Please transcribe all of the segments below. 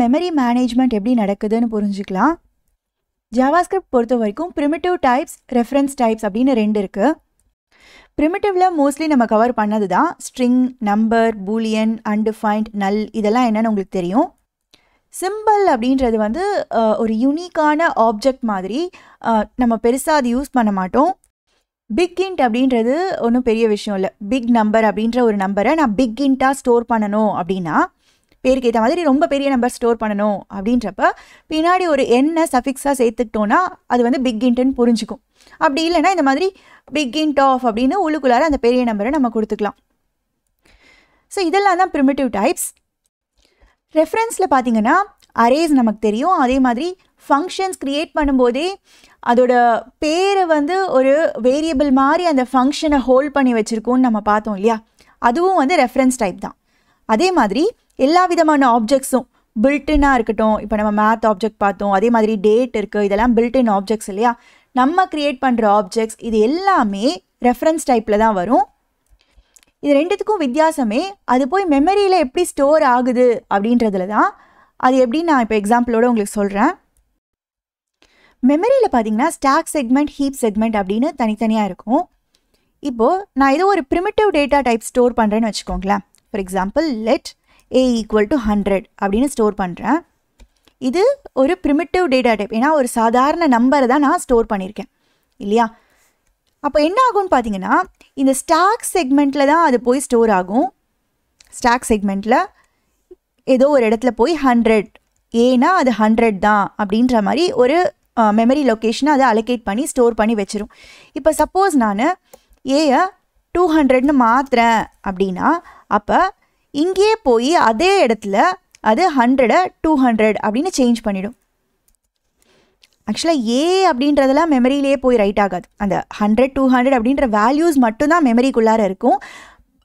Memory management எப்படி நடக்குதுன்னு புரிஞ்சுக்கலாம். ஜாவாஸ்கிரிப்ட் பொறுத்த வரைக்கும் ப்ரிமிட்டிவ் டைப்ஸ் ரெஃபரன்ஸ் டைப்ஸ் அப்படின்னு ரெண்டு இருக்குது ப்ரிமிட்டிவ்ல மோஸ்ட்லி நம்ம கவர் பண்ணது தான் ஸ்ட்ரிங் நம்பர் பூலியன் அன்டிஃபைன்ட் நல் இதெல்லாம் என்னென்னு உங்களுக்கு தெரியும். சிம்பிள் அப்படின்றது வந்து ஒரு யூனிக்கான ஆப்ஜெக்ட் மாதிரி நம்ம பெருசாக அது யூஸ் பண்ண மாட்டோம். பிக் இன்ட் அப்படின்றது ஒன்றும் பெரிய விஷயம் இல்லை. பிக் நம்பர் அப்படின்ற ஒரு நம்பரை நான் பிக் இன்ட்டாக ஸ்டோர் பண்ணணும் அப்படின்னா பேருக்கு ஏற்ற மாதிரி ரொம்ப பெரிய நம்பர் ஸ்டோர் பண்ணணும் அப்படின்றப்ப பின்னாடி ஒரு எண்ணை சஃபிக்ஸாக சேர்த்துக்கிட்டோன்னா அது வந்து பிக் இன்ட்டுன்னு புரிஞ்சுக்கும். அப்படி இல்லைன்னா இந்த மாதிரி பிக் இன்ட் ஆஃப் அப்படின்னு உள்ளுக்குள்ளார அந்த பெரிய நம்பரை நம்ம கொடுத்துக்கலாம். ஸோ இதெல்லாம் தான் ப்ரிமிட்டிவ் டைப்ஸ் ரெஃபரன்ஸில் பார்த்தீங்கன்னா அரேஸ் நமக்கு தெரியும். அதே மாதிரி ஃபங்க்ஷன்ஸ் க்ரியேட் பண்ணும்போதே அதோட பேரை வந்து ஒரு வேரியபிள் மாதிரி அந்த ஃபங்க்ஷனை ஹோல்ட் பண்ணி வச்சுருக்கோன்னு நம்ம பார்த்தோம் இல்லையா? அதுவும் வந்து ரெஃபரன்ஸ் டைப் தான். அதே மாதிரி எல்லா விதமான ஆப்ஜெக்ட்ஸும் பில்டின்னாக இருக்கட்டும். இப்போ நம்ம மேத் ஆப்ஜெக்ட் பார்த்தோம். அதே மாதிரி டேட் இருக்குது இதெல்லாம் பில்டின் ஆப்ஜெக்ட்ஸ் இல்லையா? நம்ம க்ரியேட் பண்ணுற ஆப்ஜெக்ட்ஸ் இது எல்லாமே ரெஃபரன்ஸ் டைப்பில் தான் வரும். இது ரெண்டுத்துக்கும் வித்தியாசமே. அது போய் மெமரியில் எப்படி ஸ்டோர் ஆகுது அப்படின்றதுல தான். அது எப்படி நான் இப்போ எக்ஸாம்பிளோட உங்களுக்கு சொல்கிறேன் மெமரியில் பார்த்தீங்கன்னா ஸ்டாக் செக்மெண்ட் ஹீப் செக்மெண்ட் அப்படின்னு தனித்தனியாக இருக்கும். இப்போது நான் ஏதோ ஒரு ப்ரிமிட்டிவ் டேட்டா டைப் ஸ்டோர் பண்ணுறேன்னு வச்சுக்கோங்களேன். For example let A equal to hundred அப்படின்னு ஸ்டோர் பண்ணுறேன் இது ஒரு ப்ரிமிட்டிவ் டேட்டா டைப் ஏன்னா ஒரு சாதாரண நம்பரை தான் நான் ஸ்டோர் பண்ணியிருக்கேன் இல்லையா? அப்போ என்ன ஆகும்னு பார்த்தீங்கன்னா இந்த ஸ்டாக் செக்மெண்ட்டில் தான் அது போய் ஸ்டோர் ஆகும். ஸ்டாக் செக்மெண்ட்டில் ஏதோ ஒரு இடத்துல போய் ஹண்ட்ரட் ஏன்னா அது ஹண்ட்ரட் தான் அப்படின்ற மாதிரி ஒரு மெமரி லொக்கேஷனை அதை அலோகேட் பண்ணி ஸ்டோர் பண்ணி வச்சிரும். இப்போ சப்போஸ் நான் ஏயை டூ ஹண்ட்ரட்னு மாற்றுறேன் அப்படின்னா அப்போ இங்கேயே போய் அதே இடத்துல அது ஹண்ட்ரடை டூ ஹண்ட்ரட் அப்படின்னு சேஞ்ச் பண்ணிடும். ஆக்சுவலாக ஏ அப்படின்றதெல்லாம் மெமரியிலே போய் ரைட் ஆகாது. அந்த ஹண்ட்ரட் டூ ஹண்ட்ரட் அப்படின்ற வேல்யூஸ் மட்டும்தான் மெமரிக்குள்ளார இருக்கும்.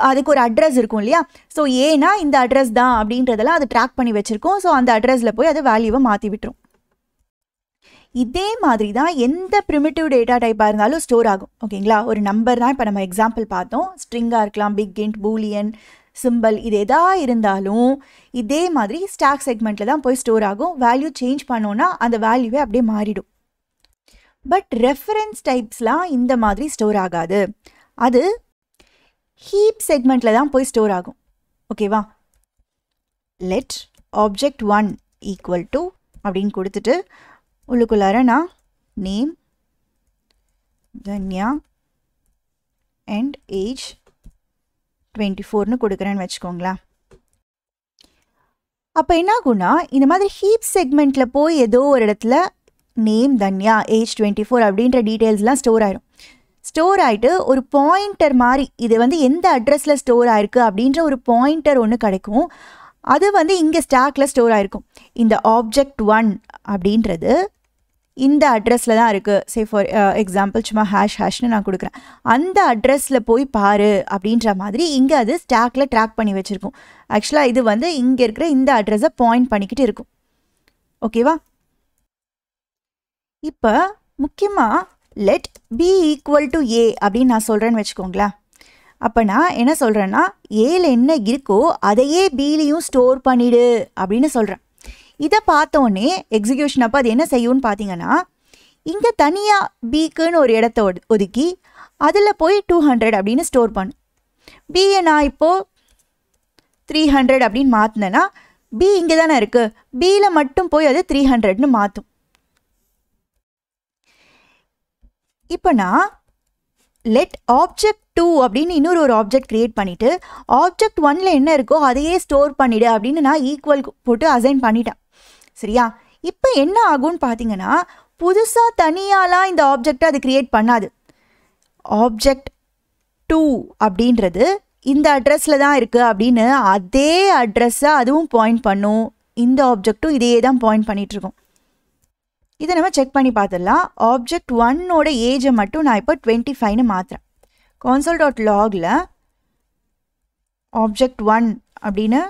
அதுக்கு ஒரு அட்ரஸ் இருக்கும் இல்லையா? ஸோ ஏனா இந்த அட்ரஸ் தான் அப்படின்றதெல்லாம் அது ட்ராக் பண்ணி வச்சுருக்கோம். ஸோ அந்த அட்ரஸில் போய் அது வேல்யூவை மாற்றி விட்டுரும். இதே மாதிரி தான் எந்த ப்ரிமிட்டிவ் டேட்டா டைப்பாக இருந்தாலும் ஸ்டோர் ஆகும். ஓகேங்களா ஒரு நம்பர் தான் இப்போ நம்ம எக்ஸாம்பிள் பார்த்தோம். ஸ்ட்ரிங்காக இருக்கலாம் பிக் இன்ட் பூலியன் சிம்பிள் இது எதாக இருந்தாலும் இதே மாதிரி ஸ்டாக் செக்மெண்ட்டில் தான் போய் ஸ்டோர் ஆகும். வேல்யூ சேஞ்ச் பண்ணோன்னா அந்த வேல்யூவே அப்படியே மாறிடும். பட் ரெஃபரன்ஸ் டைப்ஸ்லாம் இந்த மாதிரி ஸ்டோர் ஆகாது. அது ஹீப் செக்மெண்ட்டில் தான் போய் ஸ்டோர் ஆகும். ஓகேவா let object one equal to அப்படின்னு கொடுத்துட்டு உள்ளுக்குள்ளார நான் name Tanya and age twenty ஃபோர்னு கொடுக்குறேன்னு வச்சுக்கோங்களேன். அப்போ என்ன ஆகும்னா இந்த மாதிரி ஹீப் செக்மெண்ட்டில் போய் ஏதோ ஒரு இடத்துல name Tanya age twenty four அப்படின்ற டீட்டெயில்ஸ்லாம் ஸ்டோர் ஆயிடும் ஸ்டோர் ஆகிட்டு ஒரு பாயிண்டர் மாதிரி இது வந்து எந்த அட்ரஸில் ஸ்டோர் ஆயிருக்கு அப்படின்ற ஒரு பாயிண்டர் ஒன்று கிடைக்கும். அது வந்து இங்கே ஸ்டாக்கில் ஸ்டோர் ஆகிருக்கும் இந்த ஆப்ஜெக்ட் ஒன் அப்படின்றது இந்த அட்ரஸில் தான் இருக்குது சே ஃபார் எக்ஸாம்பிள் சும்மா ஹேஷ் ஹேஷ்னு நான் கொடுக்குறேன். அந்த அட்ரஸில் போய் பாரு அப்படின்ற மாதிரி இங்கே அது ஸ்டாக்கில் ட்ராக் பண்ணி வச்சுருக்கும். ஆக்சுவலாக இது வந்து இங்கே இருக்கிற இந்த அட்ரஸை பாயிண்ட் பண்ணிக்கிட்டு இருக்கும். ஓகேவா இப்போ முக்கியமாக let B equal to A அப்படின்னு நான் சொல்கிறேன்னு வச்சுக்கோங்களேன். அப்போ நான் என்ன சொல்கிறேன்னா ஏல என்ன இருக்கோ அதையே பிலையும் ஸ்டோர் பண்ணிடு அப்படின்னு சொல்கிறேன் இதை பார்த்தோன்னே எக்ஸிக்யூஷன் அப்போ அது என்ன செய்யும்னு பார்த்தீங்கன்னா இங்கே தனியாக பிக்குன்னு ஒரு இடத்த ஒதுக்கி அதில் போய் டூ ஹண்ட்ரட் அப்படின்னு ஸ்டோர் பண்ணும் பியை நான் இப்போது த்ரீ ஹண்ட்ரட் அப்படின்னு மாற்றினேன்னா பி இங்கே தானே இருக்குது பியில் மட்டும் போய் அது த்ரீ ஹண்ட்ரட்னு மாற்றும் இப்போ நான் லெட் ஆப்ஜெக்ட் டூ அப்படின்னு இன்னொரு ஒரு ஆப்ஜெக்ட் க்ரியேட் பண்ணிவிட்டு ஆப்ஜெக்ட் ஒன்ல என்ன இருக்கோ அதையே ஸ்டோர் பண்ணிவிடு அப்படின்னு நான் ஈக்குவல் போட்டு அசைன் பண்ணிட்டேன். சரியா? இப்போ என்ன ஆகும்னு பார்த்தீங்கன்னா புதுசாக தனியாலாம் இந்த ஆப்ஜெக்டை அது கிரியேட் பண்ணாது. ஆப்ஜெக்ட் டூ அப்படின்றது இந்த அட்ரஸில் தான் இருக்குது அப்படின்னு அதே அட்ரஸை அதுவும் பாயிண்ட் பண்ணும். இந்த ஆப்ஜெக்ட்டும் இதே தான் பாயிண்ட் பண்ணிகிட்ருக்கோம் இதை நம்ம செக் பண்ணி பார்த்துடலாம் ஆப்ஜெக்ட் ஒன்னோட ஏஜை மட்டும் நான் இப்போ டுவெண்ட்டி ஃபைவ்னு மாற்றுறேன் கான்சல் டாட் லாகில் ஆப்ஜெக்ட் ஒன் அப்படின்னு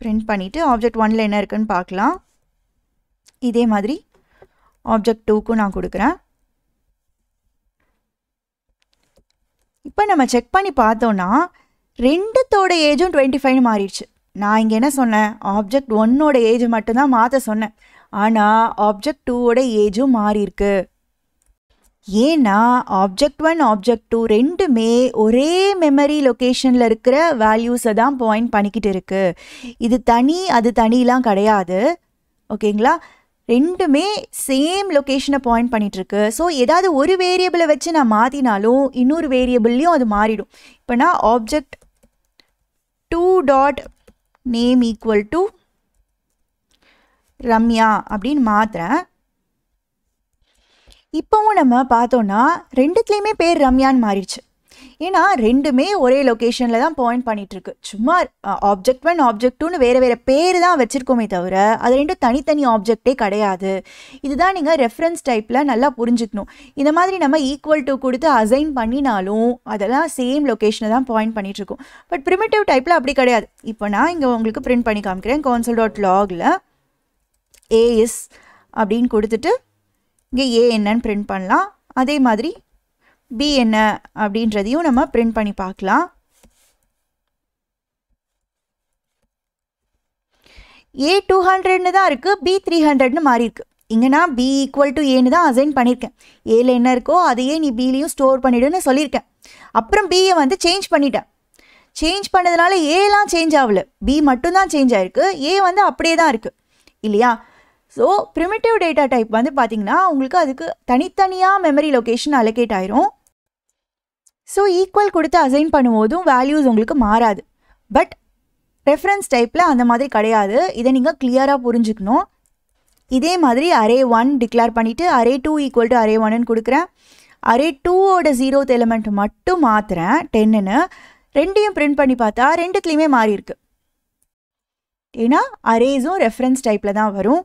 பிரிண்ட் பண்ணிவிட்டு ஆப்ஜெக்ட் ஒனில் என்ன இருக்குதுன்னு பார்க்கலாம். இதே மாதிரி ஆப்ஜெக்ட் டூக்கும் நான் கொடுக்குறேன். இப்போ நம்ம செக் பண்ணி பார்த்தோன்னா ரெண்டுத்தோட ஏஜும் டுவெண்ட்டி ஃபைவ்னு மாறிடுச்சு. நான் இங்கே என்ன சொன்னேன்? ஆப்ஜெக்ட் ஒன்னோட ஏஜ் மட்டும்தான் மாற்ற சொன்னேன். ஆனால் ஆப்ஜெக்ட் டூவோட ஏஜும் மாறியிருக்கு. ஏன்னா ஆப்ஜெக்ட் ஒன் ஆப்ஜெக்ட் டூ ரெண்டுமே ஒரே மெமரி லொக்கேஷனில் இருக்கிற வேல்யூஸை தான் பாயிண்ட் பண்ணிக்கிட்டு இருக்கு. இது தனி அது தனிலாம் கிடையாது. ஓகேங்களா? ரெண்டுமே சேம் லொக்கேஷனை பாயிண்ட் பண்ணிகிட்ருக்கு ஸோ ஏதாவது ஒரு வேரியபிளை வச்சு நான் மாற்றினாலும் இன்னொரு வேரியபிள்லேயும் அது மாறிடும். இப்போ நான் object two dot name equal to Ramya அப்படின்னு மாற்றுறேன் இப்போவும் நம்ம பார்த்தோன்னா ரெண்டுத்துலேயுமே பேர் ரம்யான்னு மாறிடுச்சு. ஏன்னா ரெண்டுமே ஒரே லொக்கேஷனில் தான் பாயிண்ட் பண்ணிகிட்ருக்கு சும்மா ஆப்ஜெக்ட் ஒன் ஆப்ஜெக்ட் டூன்னு வேறு வேறு பேர் தான் வச்சுருக்கோமே தவிர அது ரெண்டும் தனித்தனி ஆப்ஜெக்டே கிடையாது. இதுதான் நீங்கள் ரெஃபரன்ஸ் டைப்பில் நல்லா புரிஞ்சுக்கணும். இந்த மாதிரி நம்ம ஈக்குவல் டு கொடுத்து அசைன் பண்ணினாலும் அதெல்லாம் சேம் லொக்கேஷனை தான் பாயிண்ட் பண்ணிகிட்ருக்கோம் பட் ப்ரிமிட்டிவ் டைப்பில் அப்படி கிடையாது. இப்போ நான் இங்கே உங்களுக்கு பிரிண்ட் பண்ணி காமிக்கிறேன். கான்சல் டாட் லாகில் ஏஎஸ் அப்படின்னு கொடுத்துட்டு இங்கே ஏ என்னன்னு பிரிண்ட் பண்ணலாம். அதே மாதிரி பி என்ன அப்படின்றதையும் நம்ம பிரிண்ட் பண்ணி பார்க்கலாம். ஏ டூ ஹண்ட்ரட்னு தான் இருக்குது பி த்ரீ ஹண்ட்ரட்னு மாறி இருக்கு. இங்கே நான் பி ஈக்குவல் டு ஏன்னு தான் அசைன் பண்ணியிருக்கேன் ஏல என்ன இருக்கோ அதையே நீ பிலையும் ஸ்டோர் பண்ணிவிடுன்னு சொல்லியிருக்கேன். அப்புறம் பியை வந்து சேஞ்ச் பண்ணிட்டேன். சேஞ்ச் பண்ணதுனால ஏலாம் சேஞ்ச் ஆகல. பி மட்டும்தான் சேஞ்ச் ஆயிருக்கு. ஏ வந்து அப்படியே தான் இருக்குது இல்லையா? ஸோ ப்ரிமிட்டிவ் டேட்டா டைப் வந்து பார்த்திங்கன்னா உங்களுக்கு அதுக்கு தனித்தனியாக மெமரி லொக்கேஷன் அலோகேட் ஆயிரும். ஸோ ஈக்குவல் கொடுத்து அசைன் பண்ணும்போதும் வேல்யூஸ் உங்களுக்கு மாறாது. பட் ரெஃபரன்ஸ் டைப்பில் அந்த மாதிரி கிடையாது. இதை நீங்கள் கிளியராக புரிஞ்சுக்கணும். இதே மாதிரி அரே ஒன் டிக்ளேர் பண்ணிவிட்டு array two equal to array ஒன்னு கொடுக்குறேன். அரே டூவோட ஜீரோத் எலிமெண்ட் மட்டும் மாற்றுறேன் டென்னுன்னு ரெண்டையும் பிரிண்ட் பண்ணி பார்த்தா ரெண்டுத்துலேயுமே மாறி இருக்கு ஏன்னா அரேஸும் ரெஃபரன்ஸ் டைப்பில் தான் வரும்.